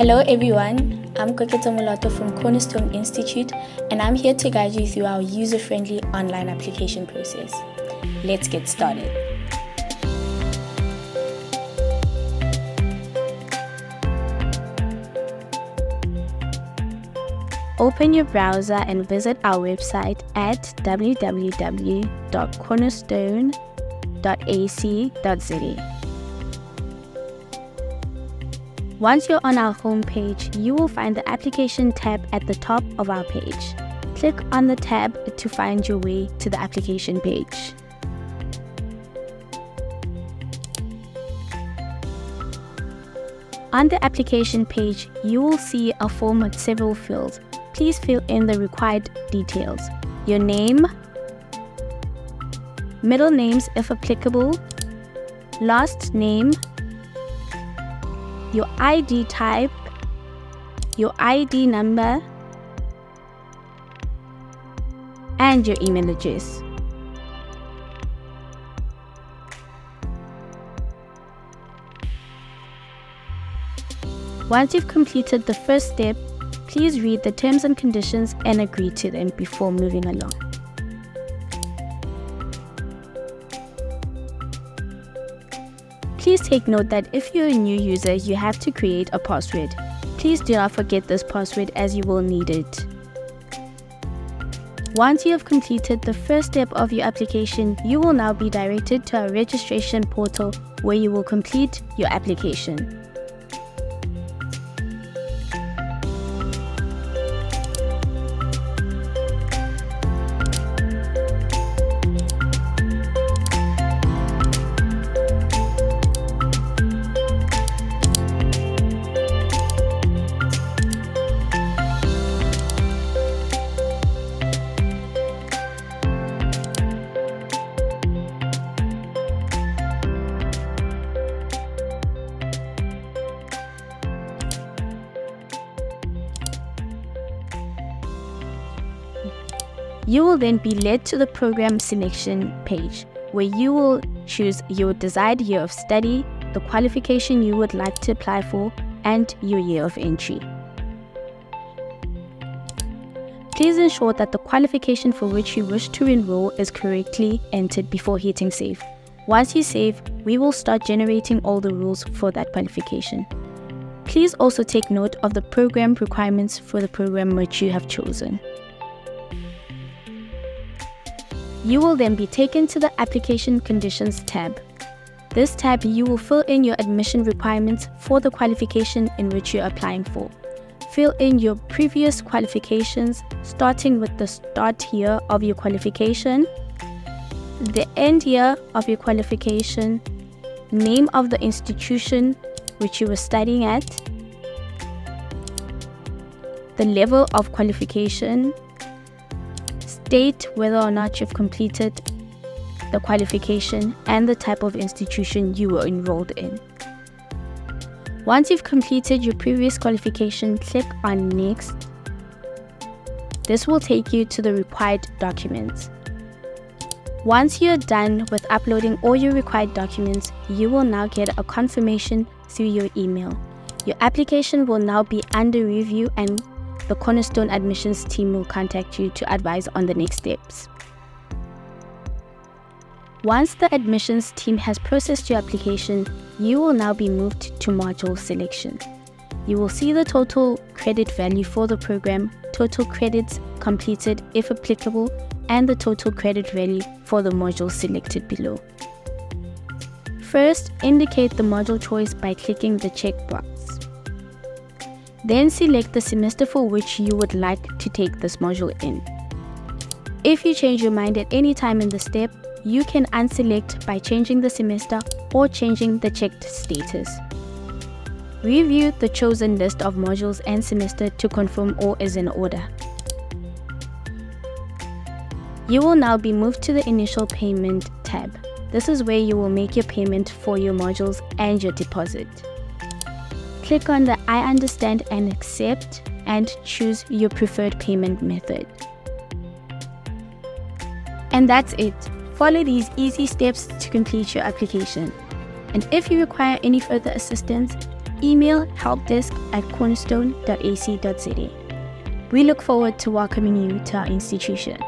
Hello everyone, I'm Koketa Mulato from Cornerstone Institute and I'm here to guide you through our user-friendly online application process. Let's get started. Open your browser and visit our website at www.cornerstone.ac.za. Once you're on our homepage, you will find the application tab at the top of our page. Click on the tab to find your way to the application page. On the application page, you will see a form with several fields. Please fill in the required details. Your name, middle names if applicable, last name, your ID type, your ID number, and your email address. Once you've completed the first step, please read the terms and conditions and agree to them before moving along. Please take note that if you're a new user, you have to create a password. Please do not forget this password as you will need it. Once you have completed the first step of your application, you will now be directed to a registration portal where you will complete your application. You will then be led to the program selection page where you will choose your desired year of study, the qualification you would like to apply for, and your year of entry. Please ensure that the qualification for which you wish to enroll is correctly entered before hitting save. Once you save, we will start generating all the rules for that qualification. Please also take note of the program requirements for the program which you have chosen. You will then be taken to the Application Conditions tab. This tab, you will fill in your admission requirements for the qualification in which you're applying for. Fill in your previous qualifications, starting with the start year of your qualification, the end year of your qualification, name of the institution which you were studying at, the level of qualification, state whether or not you've completed the qualification and the type of institution you were enrolled in. Once you've completed your previous qualification, click on Next. This will take you to the required documents. Once you're done with uploading all your required documents, you will now get a confirmation through your email. Your application will now be under review and the Cornerstone admissions team will contact you to advise on the next steps. Once the admissions team has processed your application, you will now be moved to module selection. You will see the total credit value for the program, total credits completed if applicable, and the total credit value for the module selected below. First, indicate the module choice by clicking the checkbox. Then select the semester for which you would like to take this module in. If you change your mind at any time in the step, you can unselect by changing the semester or changing the checked status. Review the chosen list of modules and semester to confirm all is in order. You will now be moved to the Initial Payment tab. This is where you will make your payment for your modules and your deposit click on the I understand and accept and choose your preferred payment method. And that's it. Follow these easy steps to complete your application. And if you require any further assistance, email helpdesk at cornerstone.ac.za. We look forward to welcoming you to our institution.